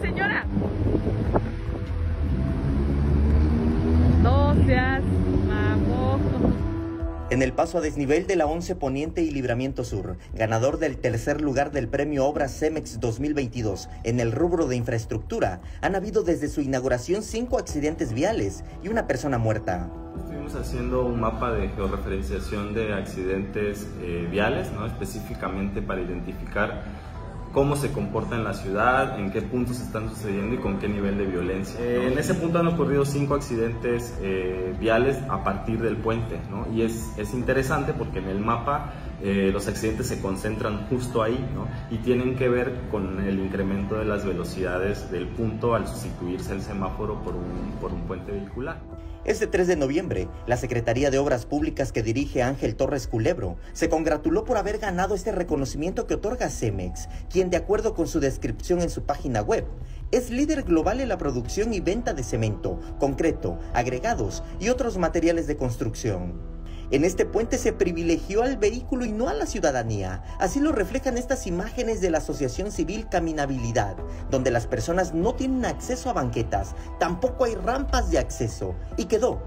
Señora. No seas en el paso a desnivel de la 11 Poniente y Libramiento Sur, ganador del tercer lugar del premio Obras CEMEX 2022 en el rubro de infraestructura, han habido desde su inauguración cinco accidentes viales y una persona muerta. Estuvimos haciendo un mapa de georreferenciación de accidentes eh, viales, ¿no? específicamente para identificar cómo se comporta en la ciudad, en qué puntos están sucediendo y con qué nivel de violencia. Eh, en ese punto han ocurrido cinco accidentes eh, viales a partir del puente, ¿no? y es, es interesante porque en el mapa eh, los accidentes se concentran justo ahí ¿no? y tienen que ver con el incremento de las velocidades del punto al sustituirse el semáforo por un, por un puente vehicular. Este 3 de noviembre, la Secretaría de Obras Públicas que dirige Ángel Torres Culebro se congratuló por haber ganado este reconocimiento que otorga Cemex, quien de acuerdo con su descripción en su página web, es líder global en la producción y venta de cemento, concreto, agregados y otros materiales de construcción. En este puente se privilegió al vehículo y no a la ciudadanía. Así lo reflejan estas imágenes de la Asociación Civil Caminabilidad, donde las personas no tienen acceso a banquetas, tampoco hay rampas de acceso. Y quedó,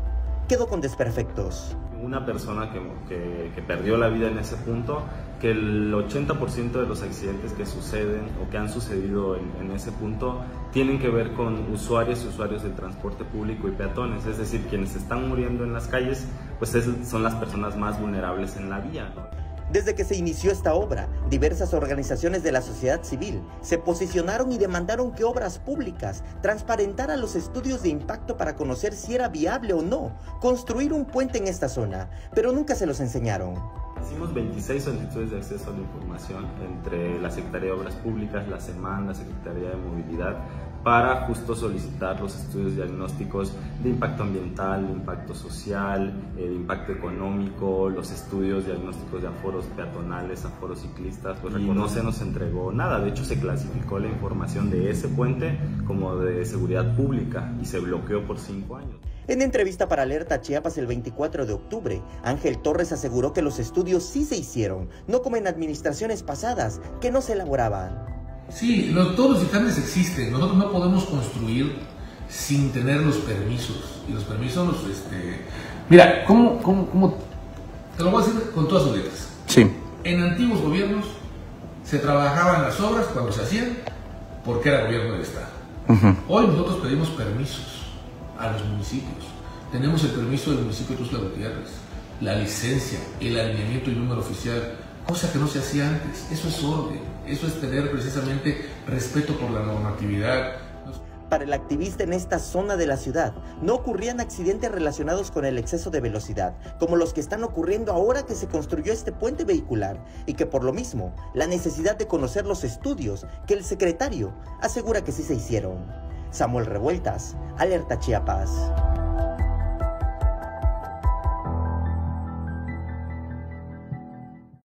quedó con desperfectos una persona que, que, perdió la vida en ese punto, que el 80% de los accidentes que suceden o que han sucedido en, ese punto tienen que ver con usuarios y usuarios del transporte público y peatones, es decir, quienes están muriendo en las calles, pues son las personas más vulnerables en la vía. Desde que se inició esta obra, diversas organizaciones de la sociedad civil se posicionaron y demandaron que obras públicas transparentaran los estudios de impacto para conocer si era viable o no construir un puente en esta zona, pero nunca se los enseñaron. Hicimos 26 solicitudes de acceso a la información entre la Secretaría de Obras Públicas, la SEMAN, la Secretaría de Movilidad, para justo solicitar los estudios diagnósticos de impacto ambiental, de impacto social, eh, de impacto económico, los estudios diagnósticos de aforos peatonales, aforos ciclistas, pues y no se nos entregó nada. De hecho, se clasificó la información de ese puente como de seguridad pública y se bloqueó por cinco años. En entrevista para Alerta Chiapas el 24 de octubre, Ángel Torres aseguró que los estudios sí se hicieron, no como en administraciones pasadas, que no se elaboraban. Sí, todos los dictámenes existen. Nosotros no podemos construir sin tener los permisos. Y los permisos los... Este... Mira, ¿cómo, cómo, cómo... Te lo voy a decir con todas sus letras. Sí. En antiguos gobiernos se trabajaban las obras cuando se hacían porque era gobierno del Estado. Hoy nosotros pedimos permisos a los municipios. Tenemos el permiso del municipio de Tuzla Gutiérrez, la licencia, el alineamiento y número oficial, cosa que no se hacía antes. Eso es orden. Eso es tener precisamente respeto por la normatividad. Para el activista en esta zona de la ciudad, no ocurrían accidentes relacionados con el exceso de velocidad, como los que están ocurriendo ahora que se construyó este puente vehicular, y que por lo mismo, la necesidad de conocer los estudios que el secretario asegura que sí se hicieron. Samuel Revueltas, Alerta Chiapas.